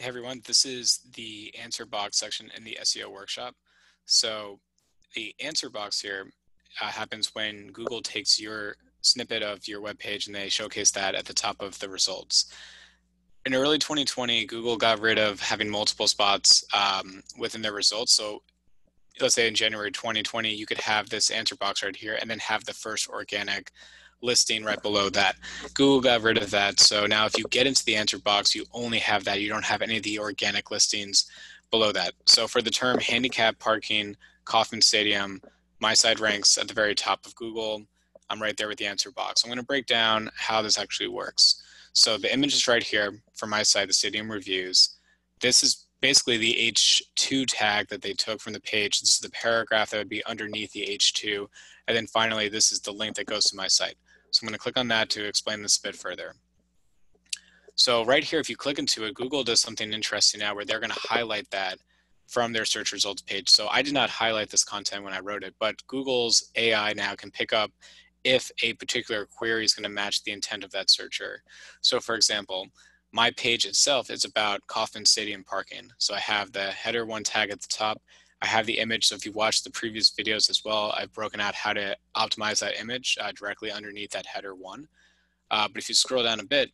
Hey everyone, this is the answer box section in the SEO workshop. So the answer box here uh, happens when Google takes your snippet of your web page and they showcase that at the top of the results. In early 2020, Google got rid of having multiple spots um, within their results. So let's say in January 2020, you could have this answer box right here and then have the first organic listing right below that. Google got rid of that. So now if you get into the answer box, you only have that. You don't have any of the organic listings below that. So for the term handicap parking, Kauffman Stadium, my site ranks at the very top of Google. I'm right there with the answer box. I'm going to break down how this actually works. So the image is right here for my site, the Stadium Reviews. This is basically the H2 tag that they took from the page. This is the paragraph that would be underneath the H2. And then finally, this is the link that goes to my site. So I'm going to click on that to explain this a bit further. So right here, if you click into it, Google does something interesting now where they're going to highlight that from their search results page. So I did not highlight this content when I wrote it, but Google's AI now can pick up if a particular query is going to match the intent of that searcher. So for example, my page itself is about Kauffman Stadium parking. So I have the header one tag at the top. I have the image. So if you watched the previous videos as well, I've broken out how to optimize that image uh, directly underneath that header one. Uh, but if you scroll down a bit,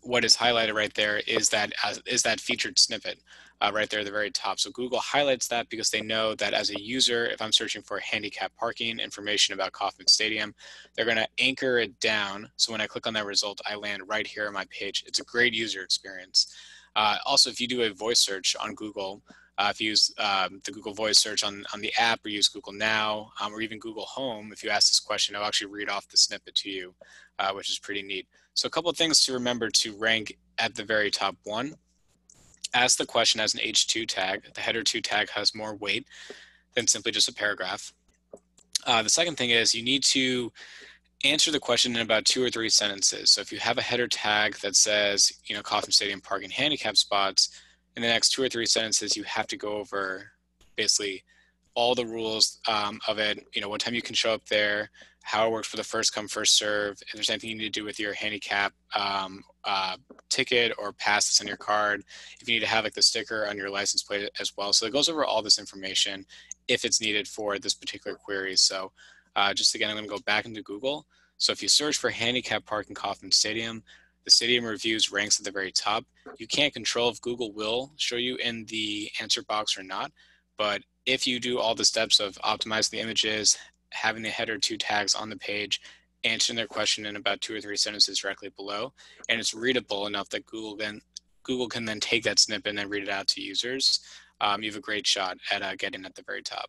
what is highlighted right there is that is that featured snippet uh, right there at the very top. So Google highlights that because they know that as a user, if I'm searching for handicap parking information about Kauffman Stadium, they're going to anchor it down. So when I click on that result, I land right here on my page. It's a great user experience. Uh, also, if you do a voice search on Google, uh, if you use um, the Google Voice search on, on the app or use Google Now um, or even Google Home, if you ask this question, I'll actually read off the snippet to you, uh, which is pretty neat. So a couple of things to remember to rank at the very top one. Ask the question as an H2 tag. The header 2 tag has more weight than simply just a paragraph. Uh, the second thing is you need to answer the question in about two or three sentences. So if you have a header tag that says, you know, Kauffman Stadium parking handicap spots, in the next two or three sentences, you have to go over basically all the rules um, of it. You know, what time you can show up there, how it works for the first come first serve. If there's anything you need to do with your handicap um, uh, ticket or pass that's on your card, if you need to have like the sticker on your license plate as well. So it goes over all this information if it's needed for this particular query. So uh, just again, I'm going to go back into Google. So if you search for handicap parking Kauffman Stadium, the Stadium Reviews ranks at the very top. You can't control if Google will show you in the answer box or not, but if you do all the steps of optimizing the images, having the header two tags on the page, answering their question in about two or three sentences directly below, and it's readable enough that Google then Google can then take that snippet and then read it out to users, um, you have a great shot at uh, getting at the very top.